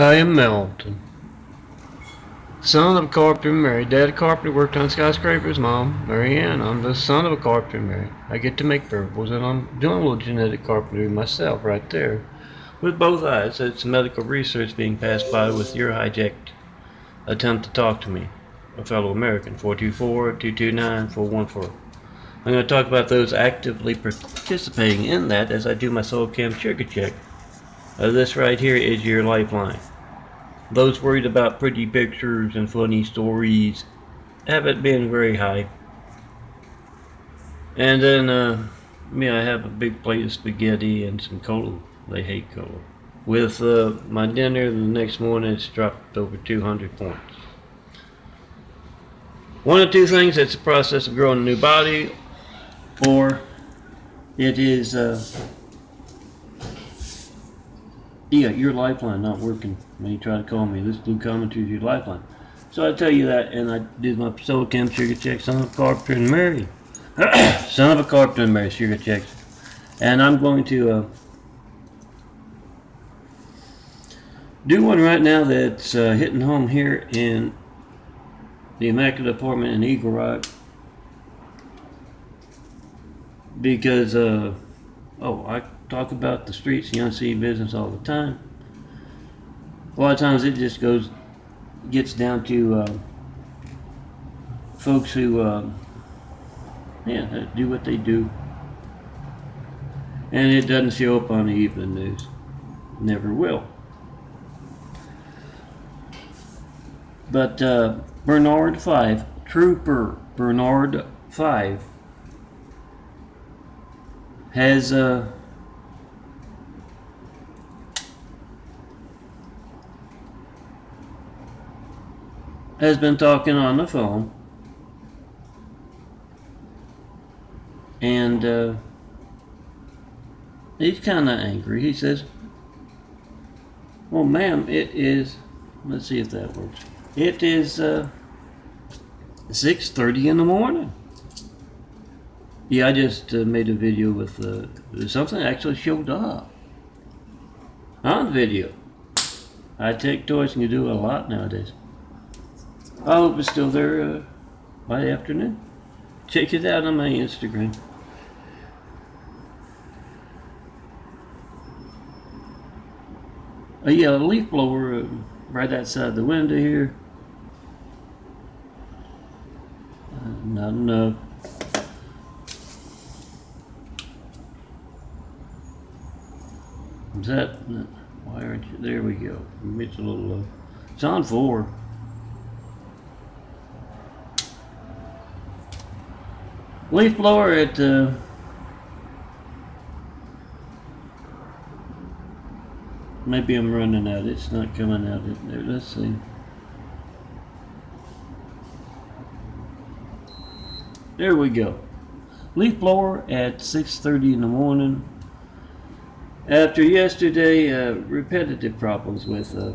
I am Melton. Son of a carpenter married. Dad carpenter worked on skyscrapers. Mom, Mary Ann. I'm the son of a carpenter married. I get to make burbles and I'm doing a little genetic carpentry myself right there. With both eyes. It's medical research being passed by with your hijacked attempt to talk to me. A fellow American. 424-229-414. I'm going to talk about those actively participating in that as I do my SOACAM sugar check. Uh, this right here is your lifeline. Those worried about pretty pictures and funny stories haven't been very high. And then, uh, me, I have a big plate of spaghetti and some cola. They hate cola. With uh, my dinner the next morning, it's dropped over 200 points. One of two things, it's a process of growing a new body, or it is uh, yeah, your lifeline not working when you try to call me. This blue commentary is your lifeline. So I tell you that, and I did my SOACAM sugar check, son of a carpenter and Mary. son of a carpenter and Mary sugar checks. And I'm going to uh, do one right now that's uh, hitting home here in the Immaculate Apartment in Eagle Rock. Because, uh, oh, I talk about the streets and unseen business all the time. A lot of times it just goes, gets down to uh, folks who, uh, yeah, do what they do. And it doesn't show up on the evening news. Never will. But uh, Bernard Fife, Trooper Bernard Fife, has uh, has been talking on the phone and uh, he's kind of angry. He says, well, ma'am, it is, let's see if that works. It is uh, 6.30 in the morning. Yeah, I just uh, made a video with uh, something actually showed up on video. I take toys and you do a lot nowadays. I hope it's still there uh, by the afternoon. Check it out on my Instagram. Oh yeah, a leaf blower uh, right outside the window here. Uh, not enough. Is that? Why aren't you? There we go. It's a little low. It's on four. Leaf blower at uh, maybe I'm running out it's not coming out there let's see. There we go. Leaf blower at 6:30 in the morning. After yesterday uh, repetitive problems with uh,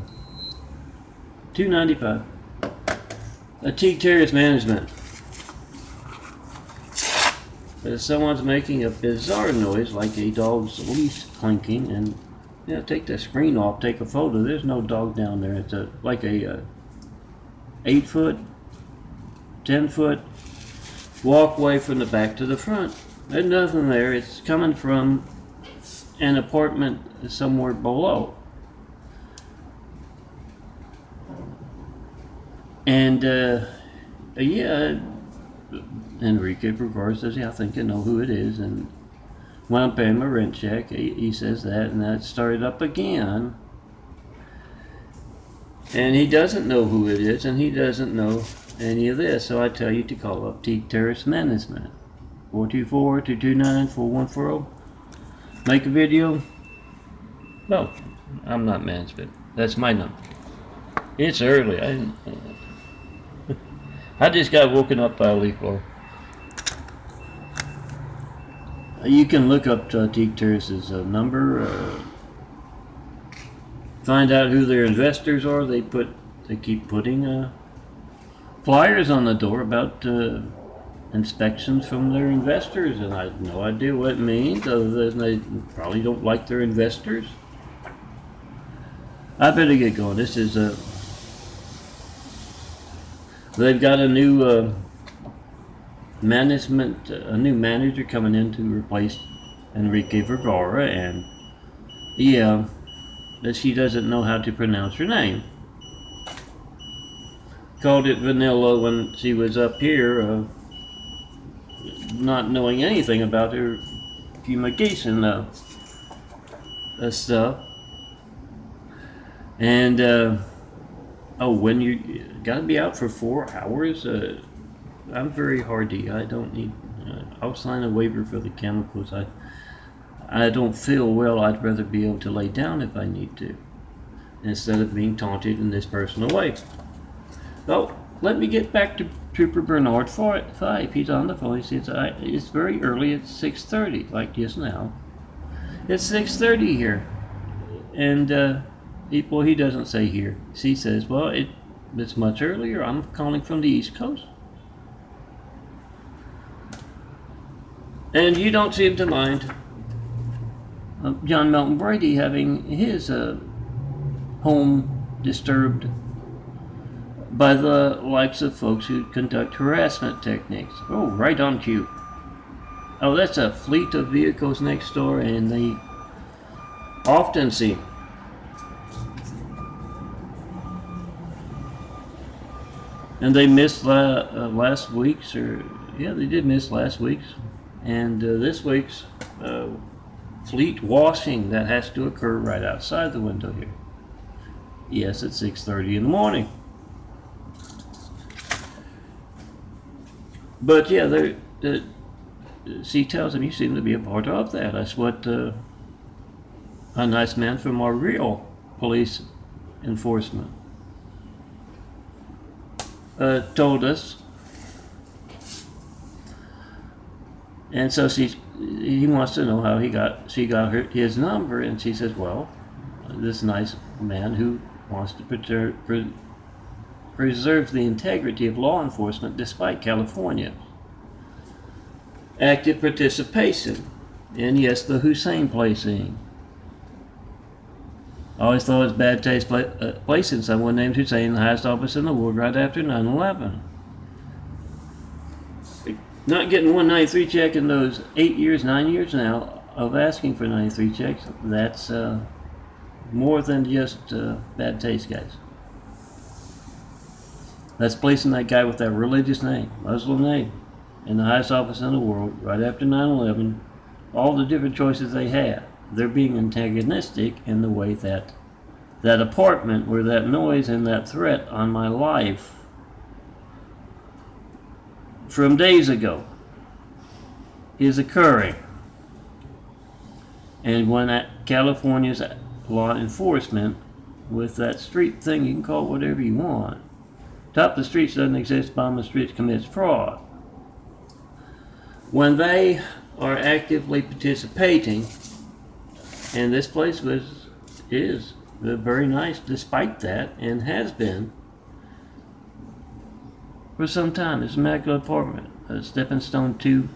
295 a Teague Terrace management but someone's making a bizarre noise like a dog's leash clinking and yeah, take the screen off, take a photo. There's no dog down there. It's a like a uh, eight foot, ten foot walkway from the back to the front. There's nothing there. It's coming from an apartment somewhere below. And uh, yeah, Enrique Brevard says, yeah, I think I know who it is. And when I'm paying my rent check, he, he says that, and that started up again. And he doesn't know who it is, and he doesn't know any of this. So I tell you to call up Teague Terrace Management. 424-229-4140. Make a video. No, I'm not management. That's my number. It's early. I, I just got woken up by a leaf blower. You can look up uh, Teague Terrace's uh, number, uh, find out who their investors are. They put, they keep putting uh, flyers on the door about uh, inspections from their investors, and I have no idea what it means, other than they probably don't like their investors. I better get going. This is a. Uh, they've got a new uh, management, a new manager coming in to replace Enrique Vergara, and yeah, that she doesn't know how to pronounce her name. Called it vanilla when she was up here, uh, not knowing anything about her fumigation uh, uh, stuff. And uh, oh, when you got to be out for four hours, uh, I'm very hardy. I don't need. Uh, I'll sign a waiver for the chemicals. I I don't feel well, I'd rather be able to lay down if I need to, instead of being taunted in this personal way. So, let me get back to Trooper Bernard. Fife. He's on the phone. He says, I, it's very early. It's 6.30, like just now. It's 6.30 here. And, uh, he, well, he doesn't say here. He says, well, it, it's much earlier. I'm calling from the East Coast. And you don't seem to mind uh, John Melton Brady having his uh, home disturbed by the likes of folks who conduct harassment techniques. Oh, right on cue. Oh, that's a fleet of vehicles next door, and they often see and they missed la uh, last week's, or yeah, they did miss last week's, and uh, this week's uh, fleet washing that has to occur right outside the window here. Yes, at 6.30 in the morning. But yeah, they, uh, she tells him you seem to be a part of that. That's what uh, a nice man from our real police enforcement uh, told us. And so she he wants to know how he got she got her his number. And she says well this nice man who wants to preserve, pre, preserve the integrity of law enforcement despite California active participation in yes the Hussein placing. I always thought it was bad taste pla uh, placing someone named Hussein in the highest office in the world right after 9-11 not getting 193 check in those eight years, nine years now of asking for 93 checks, that's uh, more than just uh, bad taste, guys. That's placing that guy with that religious name, Muslim name, in the highest office in the world right after 9-11. All the different choices they had. They're being antagonistic in the way that that apartment where that noise and that threat on my life from days ago is occurring. And when California's law enforcement with that street thing, you can call it whatever you want. Top of the streets doesn't exist, bottom the streets commits fraud. When they are actively participating, and this place was is very nice despite that, and has been for some time. This immaculate apartment, a stepping stone to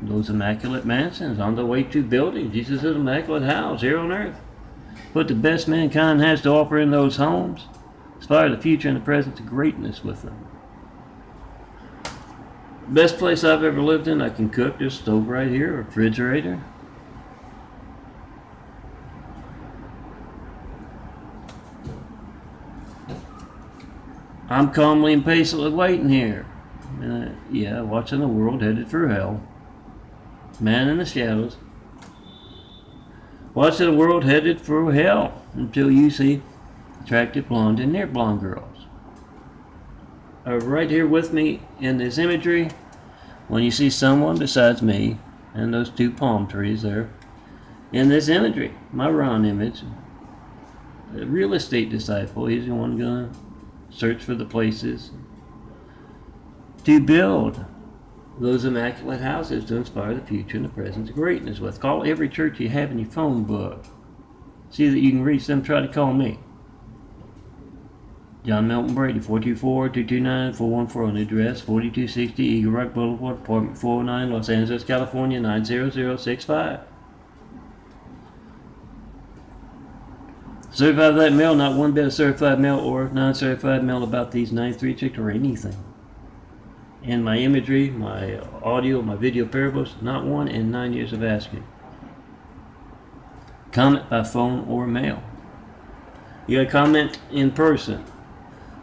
those immaculate mansions on the way to building Jesus' immaculate house here on earth. Put the best mankind has to offer in those homes, inspire the future and the present to greatness with them. Best place I've ever lived in, I can cook. There's a stove right here, refrigerator. I'm calmly and patiently waiting here. Uh, yeah, watching the world headed for hell. Man in the shadows. Watching the world headed for hell until you see attractive blonde and near blonde girls. Uh, right here with me in this imagery, when you see someone besides me and those two palm trees there, in this imagery, my round image, a real estate disciple, he's the one gonna search for the places to build those immaculate houses to inspire the future and the present of greatness with. Call every church you have in your phone book. See that you can reach them. Try to call me. John Melton Brady, 424-229-414 address 4260 Eagle Rock Boulevard, apartment 409, Los Angeles, California, 90065. Certified that mail, not one bit of certified mail or non-certified mail about these 936 or anything. And my imagery, my audio, my video parables, not one in nine years of asking. Comment by phone or mail. You gotta comment in person.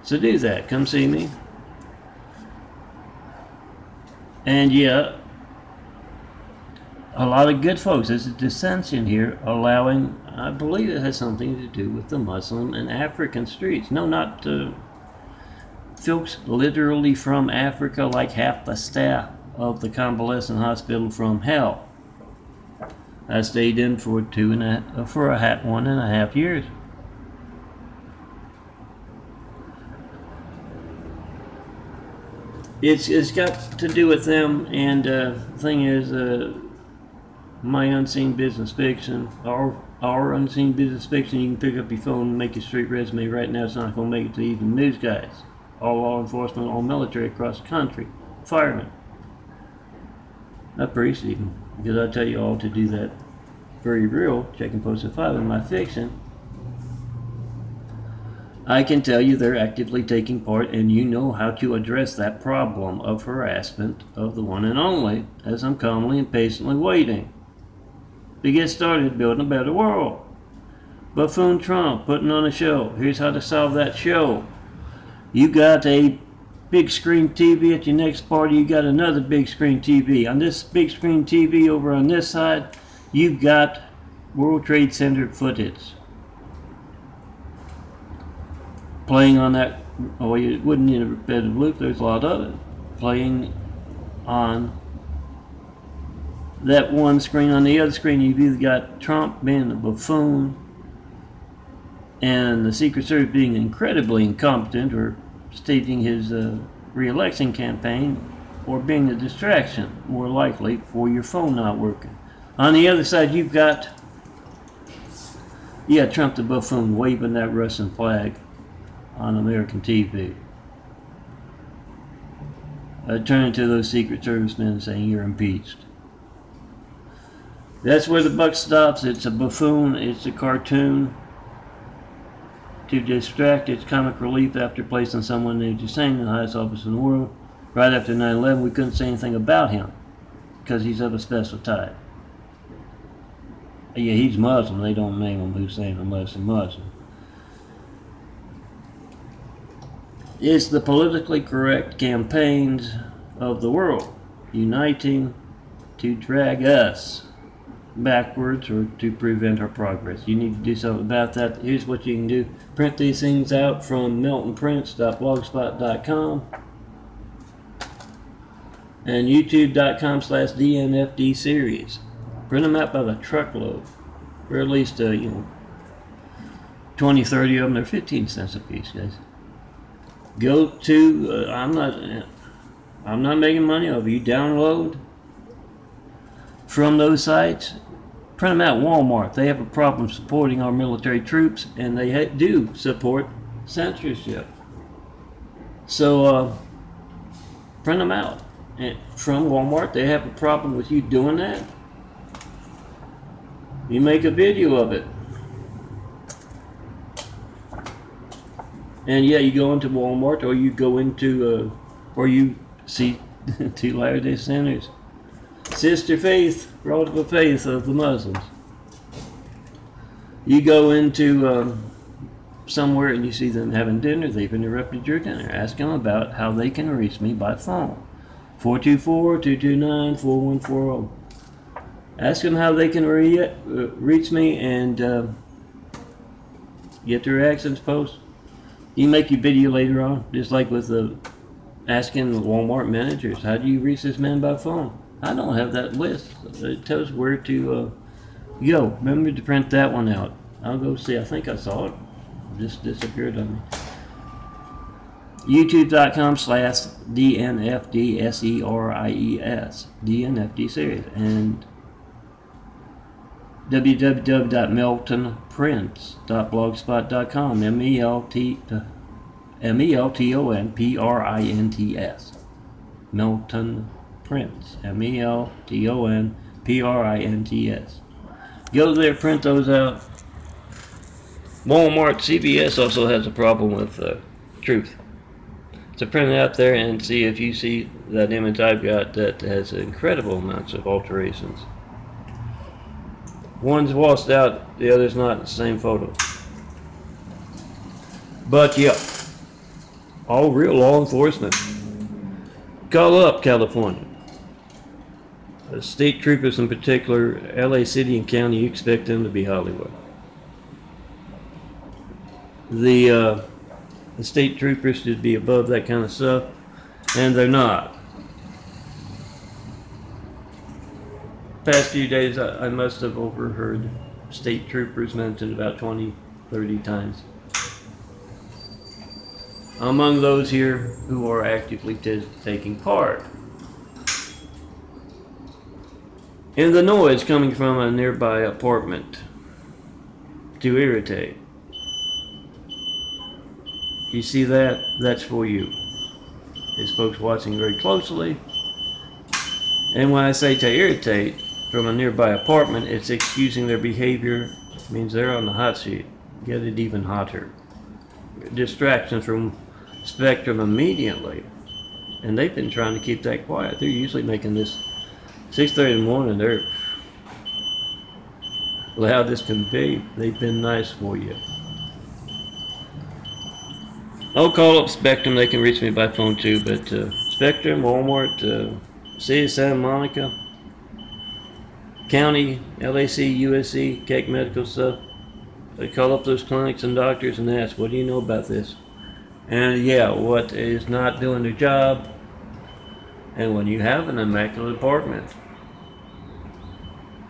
So do that. Come see me. And yeah, a lot of good folks. There's a dissension here allowing, I believe it has something to do with the Muslim and African streets. No, not uh, folks literally from Africa, like half the staff of the convalescent hospital from hell. I stayed in for two and a for a half, one and a half years. It's it's got to do with them, and uh, thing is, uh, my unseen business fiction, our our unseen business fiction. You can pick up your phone and make your street resume right now. It's not going to make it to even news guys, all law enforcement, all military across the country, firemen. Not priests even, because I tell you all to do that very real, checking post at five in my fiction. I can tell you they're actively taking part and you know how to address that problem of harassment of the one and only, as I'm calmly and patiently waiting to get started building a better world. Buffoon Trump putting on a show. Here's how to solve that show. You got a big screen TV at your next party, you got another big screen TV. On this big screen TV over on this side, you've got World Trade Center footage playing on that, oh, you wouldn't need a repetitive loop, there's a lot of it, playing on that one screen. On the other screen, you've either got Trump being a buffoon and the Secret Service being incredibly incompetent or staging his uh, re-election campaign or being a distraction, more likely, for your phone not working. On the other side, you've got, yeah, Trump the buffoon waving that Russian flag on American TV. Uh, turning to those Secret Service men saying you're impeached. That's where the buck stops. It's a buffoon. It's a cartoon to distract. It's comic relief after placing someone named Hussein in the highest office in the world. Right after 9-11, we couldn't say anything about him because he's of a special type. Yeah, he's Muslim. They don't name him Hussein unless he's Muslim. It's the politically correct campaigns of the world uniting to drag us backwards or to prevent our progress. You need to do something about that. Here's what you can do. Print these things out from meltonprints.blogspot.com and youtube.com slash dnfd series. Print them out by the truckload. Or at least, uh, you know, 20, 30 of them. They're 15 cents a piece, guys go to uh, I'm not I'm not making money off you download from those sites print them out Walmart. They have a problem supporting our military troops and they do support censorship. So uh, print them out. And from Walmart they have a problem with you doing that? You make a video of it. And yeah, you go into Walmart or you go into, uh, or you see two Latter-day Saints. Sister Faith, of faith of the Muslims. You go into um, somewhere and you see them having dinner, they've interrupted your dinner. Ask them about how they can reach me by phone. 424-229-4140. Ask them how they can re uh, reach me and uh, get their reactions post. You make your video later on, just like with the asking the Walmart managers, how do you reach this man by phone? I don't have that list. It tells where to uh, go. Remember to print that one out. I'll go see. I think I saw it. it just disappeared on me. YouTube.com slash DNFDSERIES. DNFD series. And www.meltonprints.blogspot.com. M E L T M E L T O N P R I N T S. Melton Prints. M E L T O N P R I N T S. Go there, print those out. Walmart, CVS also has a problem with uh, truth. So print it out there and see if you see that image I've got that has incredible amounts of alterations. One's washed out, the other's not the same photo. But yeah, all real law enforcement. Call up California. The state troopers in particular, LA City and County, you expect them to be Hollywood. The, uh, the state troopers should be above that kind of stuff, and they're not. Past few days, I, I must have overheard state troopers mentioned about 20, 30 times. Among those here who are actively taking part. And the noise coming from a nearby apartment to irritate. You see that? That's for you. It's folks watching very closely. And when I say to irritate from a nearby apartment, it's excusing their behavior. It means they're on the hot seat. Get it even hotter. Distractions from Spectrum immediately. And they've been trying to keep that quiet. They're usually making this 6.30 in the morning. They're loud as can be. They've been nice for you. I'll call up Spectrum. They can reach me by phone too. But uh, Spectrum, Walmart, uh, City of Santa Monica, County, LAC, USC, Keck Medical stuff. They call up those clinics and doctors and ask, what do you know about this? And yeah, what is not doing their job. And when you have an immaculate apartment,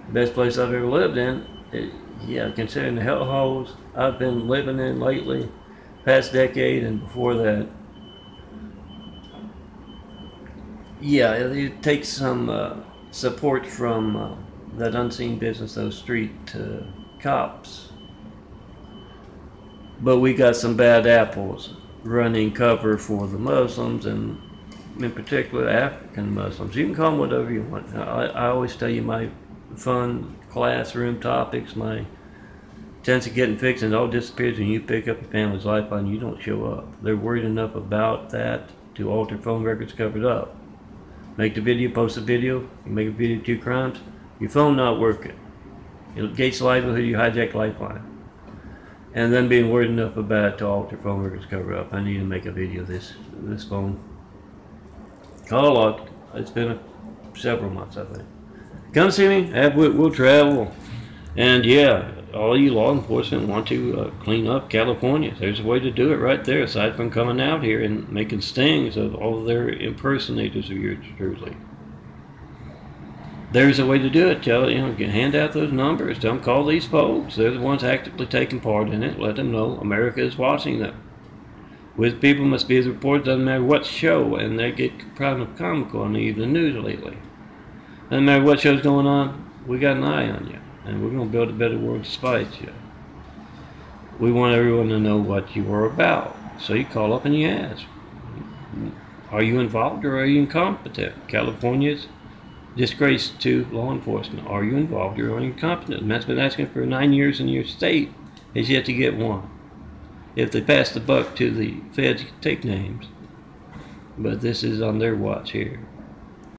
best place I've ever lived in, it, yeah, considering the hellholes I've been living in lately, past decade and before that. Yeah, it takes some uh, support from uh, that unseen business, those street uh, cops. But we got some bad apples running cover for the Muslims and in particular African Muslims. You can call them whatever you want. I, I always tell you my fun classroom topics, my chance of getting fixed and it all disappears when you pick up your family's lifeline and you don't show up. They're worried enough about that to alter phone records covered up. Make the video, post the video, you make a video of two crimes, your phone not working. It gates livelihood, you hijack lifeline. And then being worried enough about it to alter phone records cover up. I need to make a video of this this phone. Call. It's been a, several months, I think. Come see me. We'll, we'll travel. And yeah, all you law enforcement want to uh, clean up California. There's a way to do it right there, aside from coming out here and making stings of all their impersonators of yours truly. There's a way to do it. Tell you know, hand out those numbers. Don't call these folks. They're the ones actively taking part in it. Let them know America is watching them. With people must be the report. Doesn't matter what show, and they get kind of comical on the news lately. Doesn't matter what show's going on. We got an eye on you and we're going to build a better world despite you. We want everyone to know what you are about. So you call up and you ask, are you involved or are you incompetent? California's disgrace to law enforcement. Are you involved or are you incompetent? And that's been asking for nine years in your state. Has yet to get one. If they pass the buck to the feds, take names. But this is on their watch here.